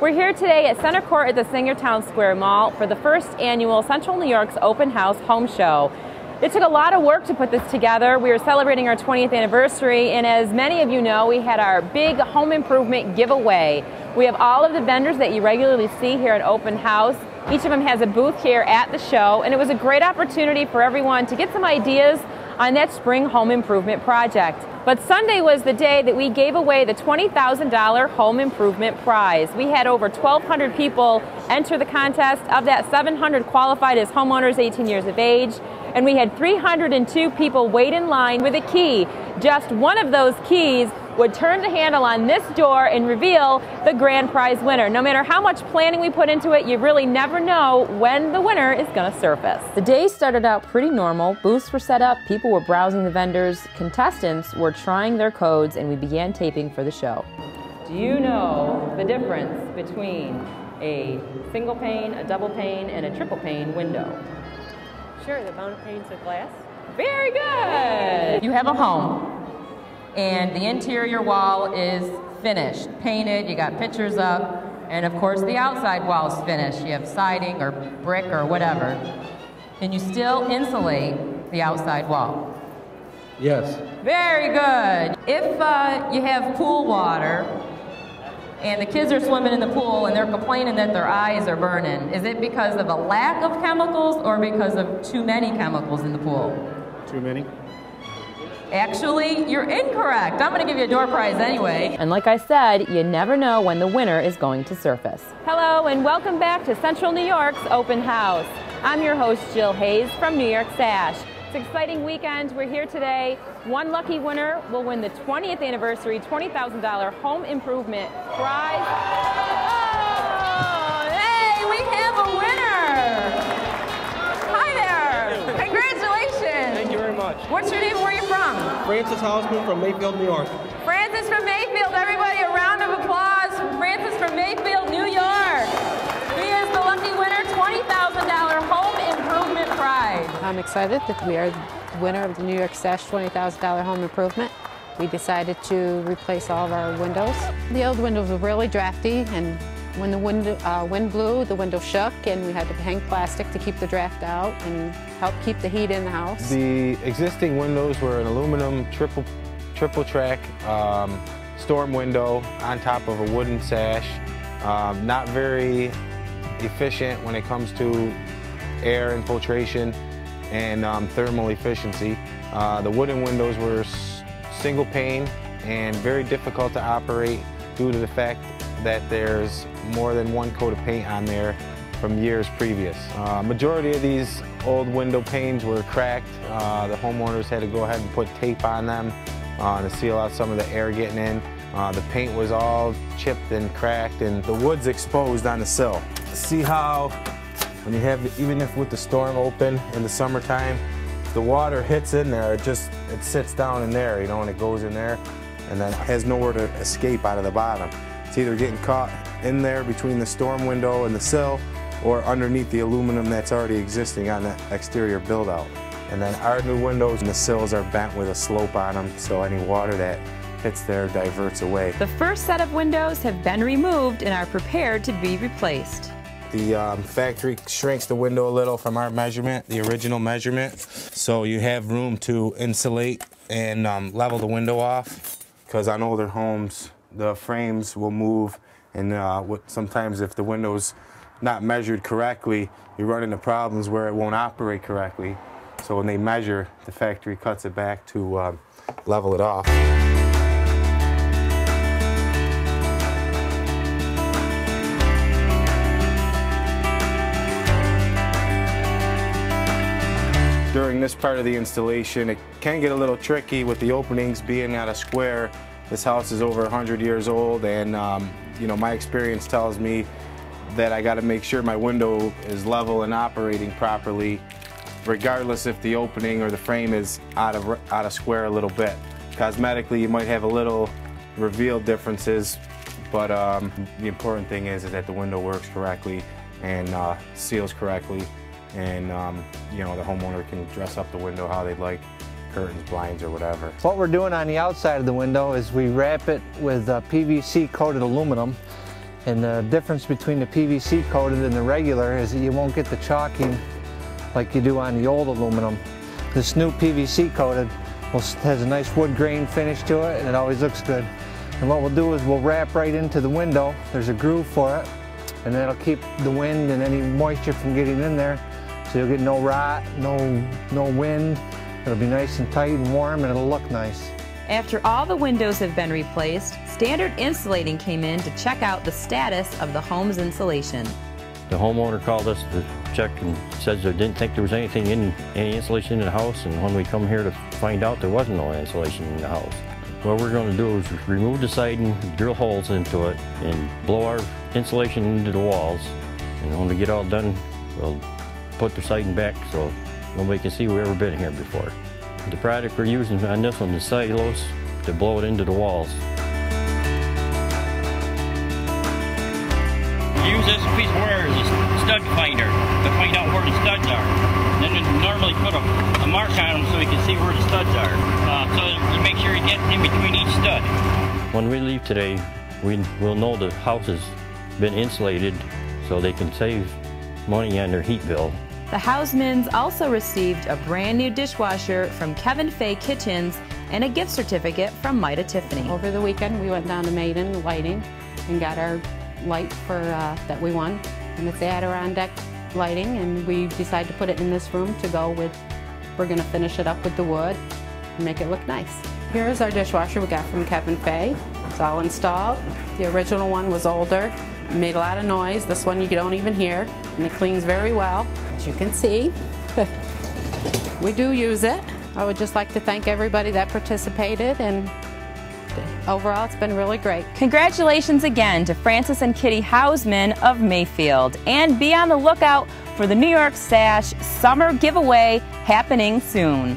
We're here today at Center Court at the Sangertown Square Mall for the first annual Central New York's Open House Home Show. It took a lot of work to put this together. We are celebrating our 20th anniversary, and as many of you know, we had our big home improvement giveaway. We have all of the vendors that you regularly see here at Open House. Each of them has a booth here at the show, and it was a great opportunity for everyone to get some ideas on that spring home improvement project. But Sunday was the day that we gave away the $20,000 home improvement prize. We had over 1,200 people enter the contest. Of that, 700 qualified as homeowners 18 years of age and we had 302 people wait in line with a key. Just one of those keys would turn the handle on this door and reveal the grand prize winner. No matter how much planning we put into it, you really never know when the winner is going to surface. The day started out pretty normal. Booths were set up, people were browsing the vendors, contestants were trying their codes, and we began taping for the show. Do you know the difference between a single pane, a double pane, and a triple pane window? Sure, the bound panes of glass. Very good. You have a home, and the interior wall is finished, painted, you got pictures up, and of course the outside wall is finished. You have siding or brick or whatever. Can you still insulate the outside wall? Yes. Very good. If uh, you have pool water and the kids are swimming in the pool and they're complaining that their eyes are burning. Is it because of a lack of chemicals or because of too many chemicals in the pool? Too many. Actually, you're incorrect. I'm going to give you a door prize anyway. And like I said, you never know when the winner is going to surface. Hello, and welcome back to Central New York's Open House. I'm your host, Jill Hayes from New York Sash. It's an exciting weekend. We're here today. One lucky winner will win the 20th anniversary $20,000 home improvement prize. Oh, hey, we have a winner. Hi there. Congratulations. Thank you very much. What's your name? Where are you from? Francis Hausman from Mayfield, New York. Francis from Mayfield. Everybody, a round of applause for Francis from Mayfield, New York. He is the lucky winner, $20,000 home improvement prize. I'm excited that we are the winner of the New York Sash $20,000 home improvement. We decided to replace all of our windows. The old windows were really drafty and when the wind, uh, wind blew, the window shook and we had to hang plastic to keep the draft out and help keep the heat in the house. The existing windows were an aluminum triple, triple track um, storm window on top of a wooden sash. Um, not very efficient when it comes to air infiltration and um, thermal efficiency. Uh, the wooden windows were single pane and very difficult to operate due to the fact that there's more than one coat of paint on there from years previous. Uh, majority of these old window panes were cracked. Uh, the homeowners had to go ahead and put tape on them uh, to seal out some of the air getting in. Uh, the paint was all chipped and cracked and the wood's exposed on the sill. See how when you have, even if with the storm open in the summertime, the water hits in there, it just, it sits down in there, you know, and it goes in there and then has nowhere to escape out of the bottom. It's either getting caught in there between the storm window and the sill or underneath the aluminum that's already existing on the exterior build out. And then our new windows and the sills are bent with a slope on them so any water that hits there diverts away. The first set of windows have been removed and are prepared to be replaced. The um, factory shrinks the window a little from our measurement, the original measurement, so you have room to insulate and um, level the window off. Because on older homes, the frames will move, and uh, sometimes if the window's not measured correctly, you run into problems where it won't operate correctly. So when they measure, the factory cuts it back to uh, level it off. during this part of the installation. It can get a little tricky with the openings being at a square. This house is over 100 years old and um, you know my experience tells me that I got to make sure my window is level and operating properly regardless if the opening or the frame is out of, out of square a little bit. Cosmetically you might have a little reveal differences but um, the important thing is, is that the window works correctly and uh, seals correctly and um, you know the homeowner can dress up the window how they'd like curtains, blinds, or whatever. What we're doing on the outside of the window is we wrap it with PVC coated aluminum And the difference between the PVC coated and the regular is that you won't get the chalking like you do on the old aluminum. This new PVC coated has a nice wood grain finish to it and it always looks good. And what we'll do is we'll wrap right into the window. There's a groove for it and that'll keep the wind and any moisture from getting in there. So you'll get no rot, no, no wind. It'll be nice and tight and warm and it'll look nice. After all the windows have been replaced, Standard Insulating came in to check out the status of the home's insulation. The homeowner called us to check and says they didn't think there was anything in any insulation in the house and when we come here to find out there wasn't no insulation in the house. What we're going to do is remove the siding, drill holes into it and blow our insulation into the walls and when we get all done we'll put the siding back so nobody can see we've ever been here before. The product we're using on this one is cellulose to blow it into the walls. Use this piece of wire as a stud finder to find out where the studs are. then we normally put a, a, mark on them so we can see where the studs are. Uh, so you make sure you get in between each stud. When we leave today, we will know the house has been insulated so they can save money on their heat bill. The Hausmans also received a brand new dishwasher from Kevin Fahy Kitchens and a gift certificate from Meyda Tiffany. Over the weekend, we went down to Meyda Lighting and got our light for uh, that we won, and it's the Adirondack lighting, and we decided to put it in this room to go with. We're going to finish it up with the wood and make it look nice. Here's our dishwasher we got from Kevin Fahy. It's all installed. The original one was older, made a lot of noise. This one you don't even hear, and it cleans very well, as you can see. we do use it. I would just like to thank everybody that participated and overall it's been really great. Congratulations again to Francis and Kitty Hausman of Mayfield and be on the lookout for the New York Sash Summer Giveaway happening soon.